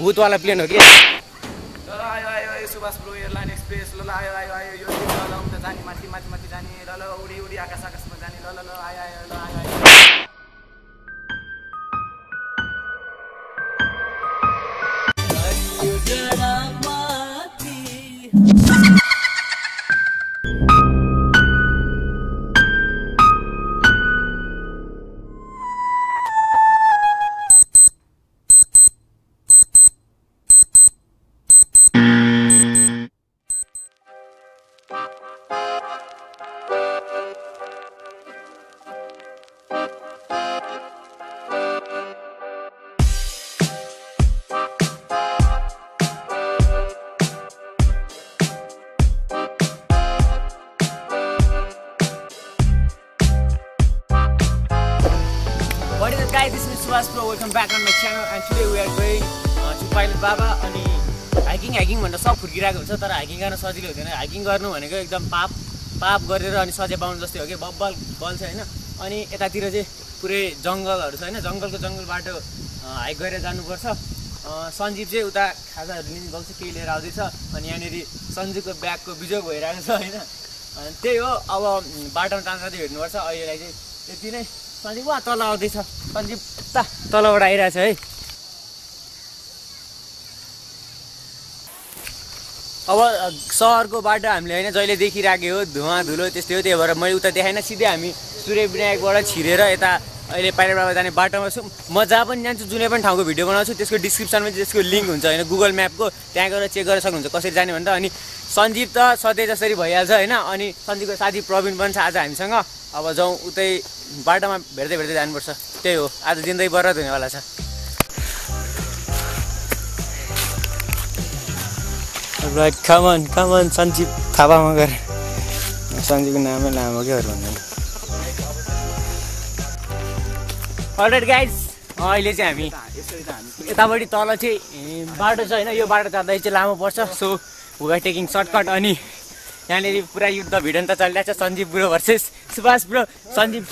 भूतवाला plain हो कि? ल आयो आयो आयो सुभाष ब्रो एयरलाइन एक्सप्रेस ल ल आयो आयो आयो यो ल उता जाने माथि माथि माथि जाने ल ल उडी उडी आकाश आकाशमा जाने ल ल ल आयो आयो ल आयो this is Subhash Pro, welcome back on my channel and today we are going uh, to Pilot Baba अनि हाइकिङ हाइकिङ भन्दा सब फुर्किरहेको हुन्छ तर हाइकिङ गर्न सजिलो हुँदैन। हाइकिङ गर्नु भनेको एकदम पाप पाप गरेर अनि सजै पाउनु जस्तै हो कि बब्बल बल्छ होइन। अनि यतातिर चाहिँ पुरै जङ्गलहरू छ होइन। जङ्गलको जङ्गल बाटो हाइक गरेर जानुपर्छ। सञ्जीव चाहिँ उता खाजाहरू लिनु गएको छ केही लिएर आउँदैछ। अनि यहाँनिर सञ्जीवको ब्यागको बिजोग भइरहेको छ होइन। अनि त्यही हो अब बाटोमा जाँदा हेर्नुपर्छ अहिलेलाई चाहिँ यति नै। तल आउँदैछ। सञ्जीव उता तलबाट आइरहेछ है। अब सहरको बाटो हामीले होइन जहिले देखिराखेको हो धुवा धुलो त्यस्तै हो त्यही भएर मैले उता देखाइनँ सिधै हामी सूर्य विनायकबाट छिरेर यता अहिले पाइलट बाबा जाने बाटोमा छु म जहाँ पनि जान्छु जुनै पनि ठाउँको भिडियो बनाउँछु त्यसको डिस्क्रिप्सनमा त्यसको लिङ्क हुन्छ होइन? गुगल म्यापको त्यहाँ गएर चेक गर्न सक्नुहुन्छ कसरी जाने भनेर। अनि सञ्जीव त सधैँ जसरी भइहाल्छ होइन? अनि सञ्जीवको साथी प्रवीण पनि छ आज हामीसँग। अब जाउँ उतै बाटोमा भेट्दै भेट्दै जानुपर्छ। त्यही हो। आज जिन्दगी बर्बाद हुनेवाला छ। Come on come on Sanjeev Thapa Magar. सञ्जीवको नामै लामो क्या भन्दा अलरेड गाइज अहिले चाहिँ हामी यतापट्टि तल चाहिँ बाटो छ होइन यो बाटो जाँदाखेरि चाहिँ लामो पर्छ। सो वी टेकिङ सर्टकट अनि यहाँनिर पुरा युद्ध भिडन्त चलिरहेको छ। Sanjeev bro versus Subhash bro. Sanjeev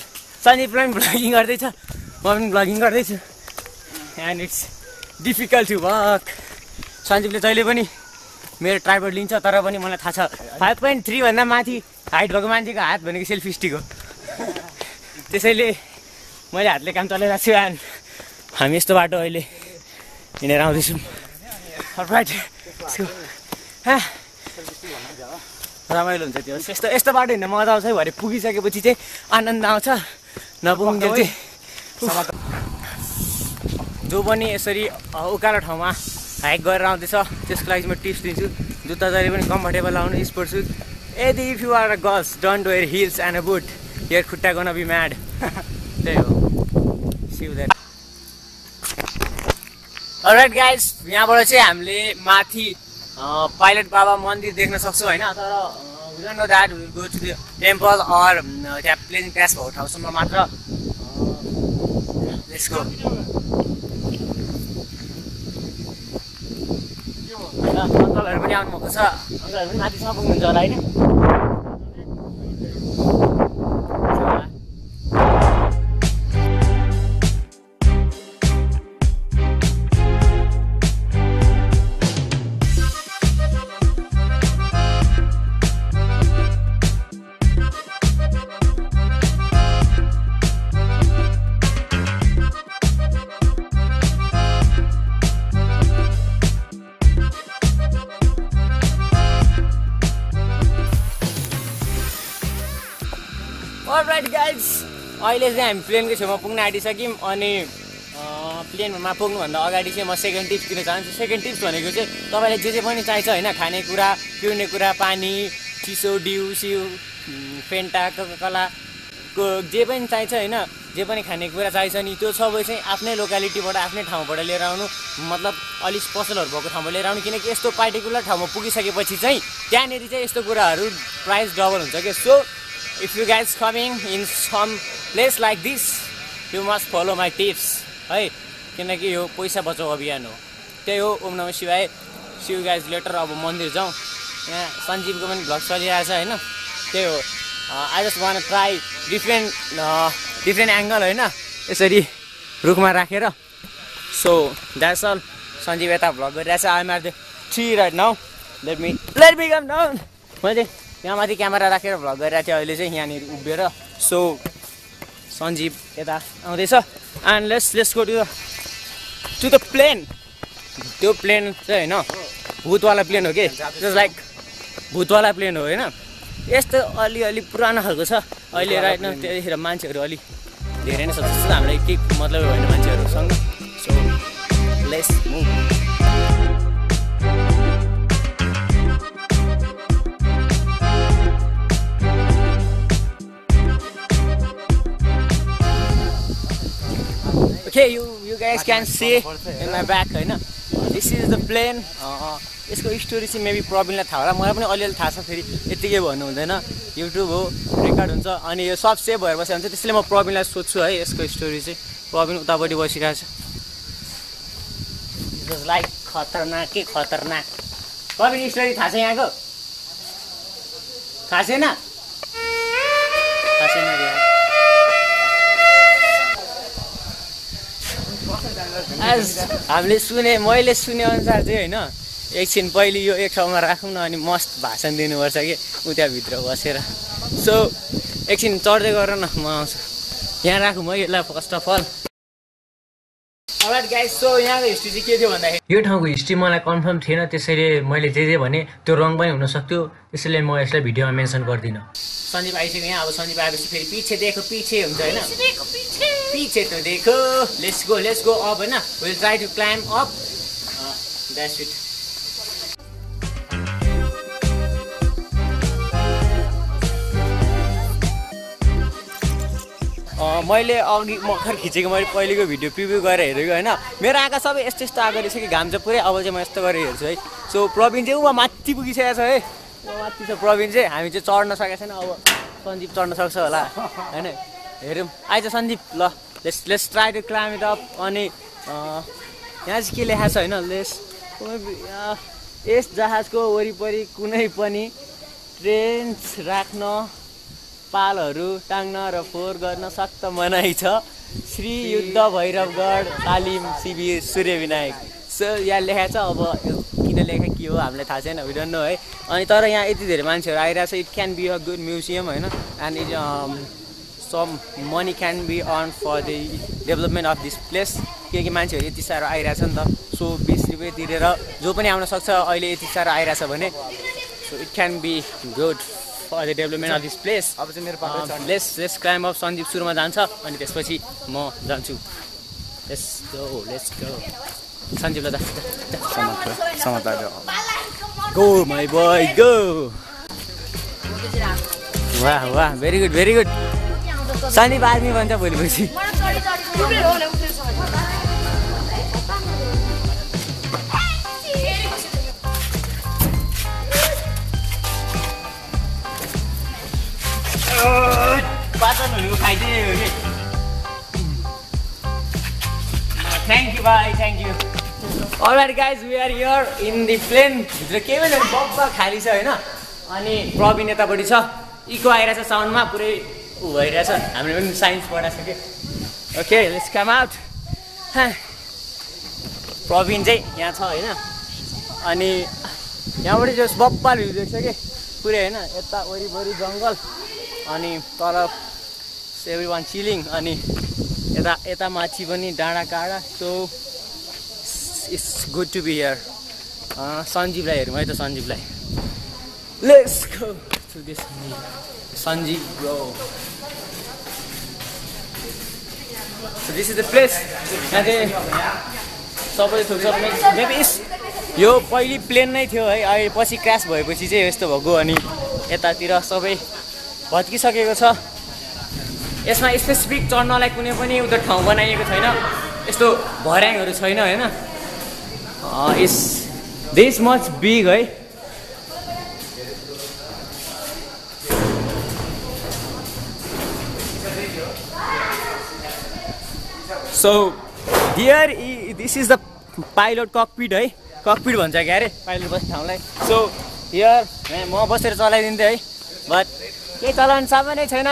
Sanjeev पनि ब्लगिङ गर्दैछ। म पनि ब्लगिङ गर्दैछु। And it's difficult to work सञ्जीवले जहिले पनि मेरो ट्राइबड लिन्छ तर पनि मलाई थाहा छ। फाइभ पोइन्ट थ्रीभन्दा माथि हाइट भएको मान्छेको हात भनेको सेल्फी स्टिक हो। त्यसैले मैले हातले काम चलाइरहेको छु एन्ड हामी यस्तो बाटो अहिले हिँडेर आउँदैछौँ। राइट रमाइलो हुन्छ त्यो। यस्तो यस्तो बाटो हिँड्न मजा आउँछ है। भरे पुगिसकेपछि चाहिँ आनन्द आउँछ। नपुग्दा चाहिँ जो पनि यसरी उकालो ठाउँमा हाइक गरेर आउँदैछ त्यसको लागि म टिप्स दिन्छु। जुत्ता जहिले पनि कम्फर्टेबल लाउनु स्पोर्ट सुज यदि if you are a girls don't wear heels and uh but your खुट्टा गन बी म्याड त्यही हो सिउ द्याट राइट गाइस यहाँबाट चाहिँ हामीले माथि पाइलट बाबा मन्दिर देख्न सक्छौँ होइन? तर we don't know that will go to temple or त्यहाँ प्लेन क्रास भएको ठाउँसम्म मात्र यसको अङ्कलहरू पनि आउनुभएको छ। अङ्कलहरू पनि माथिसम्म पुग्नुहुन्छ होला होइन? राइट गाइड्स अहिले चाहिँ हामी प्लेनको छेउमा पुग्न आँटिसक्यौँ अनि प्लेनमा पुग्नुभन्दा अगाडि चाहिँ म सेकेन्ड टिप्स दिन चाहन्छु। सेकेन्ड टिप्स भनेको चाहिँ तपाईँलाई जे जे पनि चाहिन्छ होइन खानेकुरा पिउने कुरा पानी चिसो डिउ सिउ फेन्टा कोकाकलाको जे पनि चाहिन्छ होइन जे पनि खानेकुरा चाहिन्छ नि त्यो सबै चाहिँ आफ्नै लोकालिटीबाट आफ्नै ठाउँबाट लिएर आउनु मतलब अलिक पसलहरू भएको ठाउँबाट लिएर आउनु किनकि यस्तो पार्टिकुलर ठाउँमा पुगिसकेपछि चाहिँ त्यहाँनिर चाहिँ यस्तो कुराहरू प्राइस डबल हुन्छ क्या। So if you guys coming in some place like this you must follow my tips है किनकि यो पैसा बचाउ अभियान हो। त्यही हो ओम नम शिवाय। शिव गाइज लेटर अब मन्दिर जाउँ। यहाँ सञ्जीवको पनि भ्लग चलिरहेछ होइन? त्यही हो। I just want try different different angle होइन? यसरी रुखमा राखेर। सो द्याट्स अल सञ्जीव यता भ्लग गरिरहेछ। I'm at the tree right now let me let me come down मैले यहाँ माथि क्यामेरा राखेर भ्लग गरिरहेको थिएँ अहिले चाहिँ यहाँनिर उभिएर। सो सञ्जीव यता आउँदैछ। And let's let's go to the to the plane त्यो प्लेन चाहिँ होइन भूतवाला प्लेन हो कि? इट्स लाइक भूतवाला प्लेन हो होइन? यस्तो अलिअलि पुरानो खालको छ। अहिले राइट न त्यतिखेर मान्छेहरू अलिक धेरै नै छ जस्तो हामीलाई केही मतलब होइन मान्छेहरूसँग। So let's move Okay, you you guys can see in my back होइन? दिस इज द प्लेन यसको स्टोरी चाहिँ मेबी प्रवीणलाई थाहा होला। मलाई पनि अलिअलि थाहा छ फेरि यत्तिकै भन्नु हुँदैन। युट्युब हो रेकर्ड हुन्छ। अनि यो सब सेभ भएर बसेको हुन्छ। त्यसले म प्रवीणलाई सोध्छु है यसको स्टोरी चाहिँ। प्रवीण उतापट्टि बसिरहेको छ लाइक खतरनाक के खतरनाक। प्रवीण स्टोरी थाहा छ यहाँको? थाहा छैन? थाहा छैन आज हामीले सुने मैले सुने अनुसार चाहिँ होइन एकछिन पहिले यो एक ठाउँमा राखौँ न अनि मस्त भाषण दिनुपर्छ कि उ त्यहाँभित्र बसेर। सो एकछिन चढ्दै गर न म आउँछु। यहाँ राखौँ है यसलाई फर्स्ट अफ अल यो ठाउँको हिस्ट्री मलाई कन्फर्म थिएन त्यसैले मैले जे जे भने त्यो रङ पनि हुनसक्थ्यो त्यसैले म यसलाई भिडियोमा मेन्सन गर्दिनँ। सन्दीप आइसक्यो यहाँ अब सन्दीप आएपछि फेरि पछि देखो पछि हुन्छ होइन? पीछे तो देखो let's go let's go up होइन? Will try to climb up that's it मैले अघि मखर खिचेको मैले पहिलेको भिडियो प्रिभ्यू गरेर हेरेको होइन। मेरो आँखा सबै यस्तो यस्तो आएको रहेछ कि घाम चाहिँ पुरै। अब चाहिँ म यस्तो गरेर हेर्छु है। सो प्रवीण चाहिँ उमा माथि पुगिसकेको छ है। माथि छ प्रवीण चाहिँ। हामी चाहिँ चढ्न सकेको छैन। अब सन्दीप चढ्न सक्छ होला। होइन? हेरौँ। आइज सन्दीप ल let's let's try to climb it up अनि यहाँ चाहिँ के लेखाएको छ होइन? लेस यस जहाजको वरिपरि कुनै पनि ट्रेन्स राख्न पालहरू टाङ्न र फोहोर गर्न सक्त मनाइ छ। श्री युद्ध भैरवगढ तालिम शिविर सूर्यविनायक। सो यहाँ लेखाएको छ अब किन लेखा के हो हामीलाई थाहा छैन नो है। अनि तर यहाँ यति धेरै मान्छेहरू आइरहेको छ it can be a good museum होइन? And it some money can be earn for the development of this place किनकि मान्छेहरू यति साह्रो आइरहेछ नि त? सो बिस रुपियाँ तिरेर जो पनि आउन सक्छ अहिले यति साह्रो आइरहेछ भने so it can be good the development of this place. अब चाहिँ मेरो पापा let's let's climb of Sandeep सुरुमा जान्छ अनि त्यसपछि म जान्छु। लेट्स गो लेट्स गो सन्दीपलाई समाचार गो माई बोय गो वाह वाह very good very good Sandeep army भन्छ भोलिपछि पाचनहरू खाइदिए हो कि थ्याङ्क यू भाइ thank you alright guys we are here in the plane भित्र केही पनि बब्बा खाली छ होइन? अनि प्रवीण यतापट्टि छ। इको आइरहेछ साउन्डमा पुरै ऊ भइरहेछ। हामीले पनि साइन्स पढाएको छ कि okay let's come out Praveen चाहिँ यहाँ छ होइन? अनि यहाँबाट चाहिँ बब्बा भ्यू देख्छ कि? पुरै होइन? यता वरिपरि जङ्गल। अनि तल एभ्री वान चिलिङ अनि यता यता माथि पनि डाँडा काँडा so it's good to be here सञ्जीवलाई हेरौँ है त सञ्जीवलाई let's Sanjeev bro this is the place यहाँ चाहिँ इस यो पहिली प्लेन नै थियो है। अहिले पछि क्रास भएपछि चाहिँ यस्तो भएको अनि यतातिर सबै भत्किसकेको छ। यसमा स्पेसिफिक चढ्नलाई कुनै पनि उता ठाउँ बनाइएको छैन। यस्तो भर्याङहरू छैन होइन? इस दिस मच बिग है। So here this is the pilot cockpit है। ककपिट भन्छ क्या अरे पाइलट बस्ने ठाउँलाई। सो हियर म बसेर चलाइदिन्थेँ है। बट केही चलाउने सामानै छैन।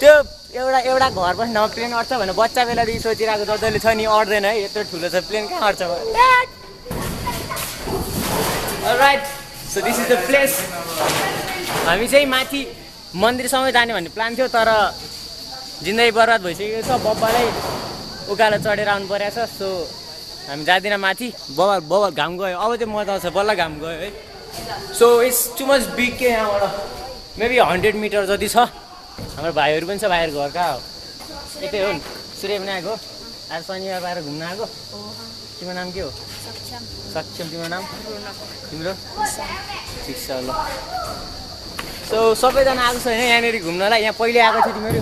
त्यो एउटा एउटा घर बस्ने ठाउँमा प्लेन अट्छ भने बच्चा बेलादेखि सोचिरहेको जसले छ नि अट्दैन है यत्रो ठुलो छ प्लेन कहाँ अट्छ right so this is the place हामी चाहिँ माथि मन्दिरसँगै जाने भन्ने प्लान थियो तर जिन्दगी बर्बाद भइसकेको छ बब्बालाई उकालो चढेर आउनु परेको छ सो हामी जाँदैन माथि। बबल बबल घाम गयो। अब चाहिँ मजा आउँछ बल्ल घाम गयो है। So it's too much big के यहाँबाट। मेबी हन्ड्रेड मिटर जति छ। हाम्रो भाइहरू पनि छ भाइहरू घर कहाँ हो यतै हो। नि सूर्य पनि आएको आज शनिबार बाहिर घुम्न आएको। तिम्रो नाम के हो? सक्षम। तिम्रो नाम? तिम्रो? ठिक छ ल। सो सबैजना आएको छ होइन यहाँनिर घुम्नलाई। यहाँ पहिले आएको थियो तिमीहरू।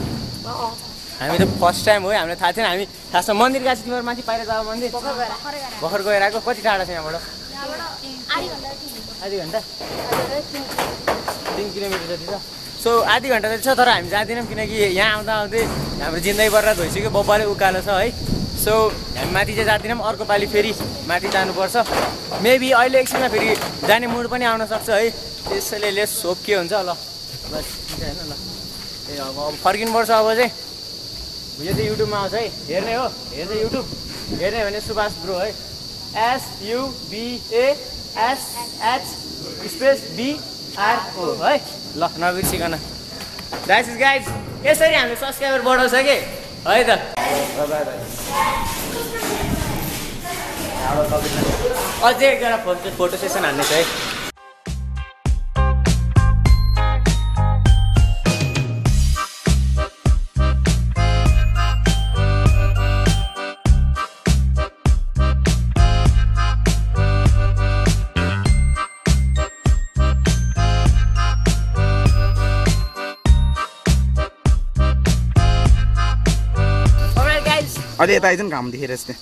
हामी त फर्स्ट टाइम हो। हामीलाई थाहा थिएन। हामी थाहा छ मन्दिर गएको छ तिमीहरू माथि बाहिर जाऊ मन्दिर। भर्खर गएर आएको। कति टाढा छ यहाँबाट? आधी घन्टा? तिन किलोमिटर जति छ। सो आधी घन्टा जति छ तर हामी जाँदैनौँ किनकि यहाँ आउँदा आउँदै हाम्रो जिन्दगी बर्बाद भइसक्यो बब्बाले उकालो छ है। सो हामी माथि चाहिँ जाँदैनौँ अर्को पालि फेरि माथि जानुपर्छ। मेबी अहिले एकछिनमा फेरि जाने मुड पनि आउन सक्छ है। त्यसैले लेस सोप के हुन्छ ल। बस होइन ल। ए अब अब फर्किनुपर्छ अब चाहिँ। यो चाहिँ युट्युबमा आउँछ है। हेर्ने हो। हेर्ने युट्युब। हेर्ने भने सुभाष ब्रो है। एसयुबिए एसएच स्पेस बिआरओ है? ल नबिर्सिकन द्याट इज गाइज यसरी हामीले सब्सक्राइबर बढाउँछ कि? है त। अझै एकजना फोटो फोटो सेसन छ है। अहिले यता आइज घाम देखेर यस्तै।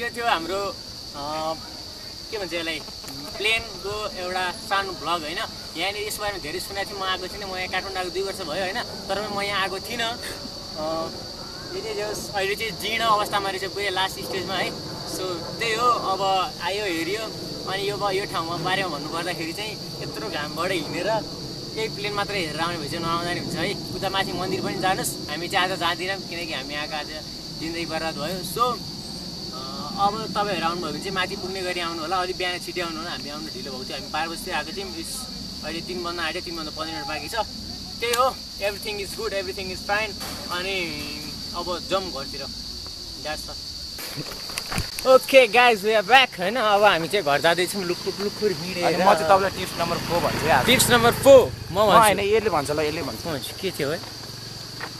यो थियो हाम्रो के भन्छ यसलाई प्लेनको एउटा सानो भ्लग होइन? यहाँनिर यसको बारेमा धेरै सुनेको थिएँ म आएको थिइनँ म यहाँ काठमाडौँ आएको दुई वर्ष भयो होइन? तर म यहाँ आएको थिइनँ। अँ, यो चाहिँ जो अहिले चाहिँ जीर्ण अवस्थामा रहेछ पुरै लास्ट स्टेजमा है? सो त्यही हो अब आयो हेऱ्यो अनि यो यो ठाउँमा बारेमा भन्नुपर्दाखेरि चाहिँ यत्रो घामबाट हिँडेर केही प्लेन मात्रै हेरेर आउने भए चाहिँ नआउँदा हुन्छ है? उता माथि मन्दिर पनि जानुहोस् हामी चाहिँ आज जाँदैनौँ किनकि हामी आएको आज जिन्दगी बर्बाद भयो। सो अब तपाईँहरू आउनुभयो भने चाहिँ माथि पुग्ने गरी आउनु होला अलिक बिहान छिटै आउनु होला हामी आउनु ढिलो भएको थियो। हामी बाह्र बजीतिर आएको थियौँ। इस अहिले तिन बन्द आँट्यो। तिन बन्द पन्ध्र मिनट बाँकी छ। त्यही हो। Everything is good everything is fine अनि अब जाउँ घरतिर। That's okay guys we are back होइन? अब हामी चाहिँ घर जाँदैछौँ। लुखुर अनि हिँडेर। म चाहिँ तपाईँलाई टिप्स नम्बर फोर भन्छु। टिप्स नम्बर फोर म होइन यसले भन्छ ल यसले भन्छु के थियो है?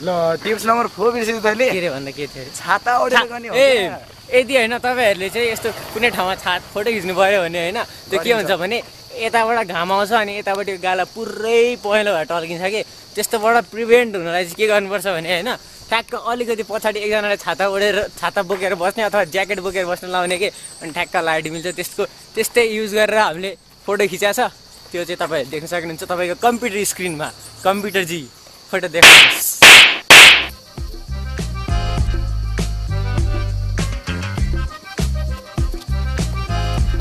ल टिप्स नम्बर फोर बिर्सियो तैँले। के अरे भन्दा के थियो छाता ओढेर गर्ने हो ए? यदि होइन तपाईँहरूले चाहिँ यस्तो कुनै ठाउँमा छात फोटो खिच्नु पऱ्यो भने होइन त्यो के हुन्छ भने यताबाट घाम आउँछ अनि यताबाट यो गाला पुरै पहेँलो भएर टल्किन्छ कि त्यस्तोबाट प्रिभेन्ट हुनलाई चाहिँ के गर्नुपर्छ भने होइन ठ्याक्क अलिकति पछाडि एकजनाले छाता ओढेर छाता बोकेर बस्ने अथवा ज्याकेट बोकेर बस्न लाउने कि अनि ठ्याक्क लाइट मिल्छ त्यसको त्यस्तै युज गरेर हामीले फोटो खिचाएको छ त्यो चाहिँ तपाईँहरू देख्न सक्नुहुन्छ। तपाईँको कम्प्युटर स्क्रिनमा। कम्प्युटर जी फोटो देख्नुहोस्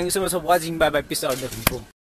thank you so much for watching. Bye bye. Peace out.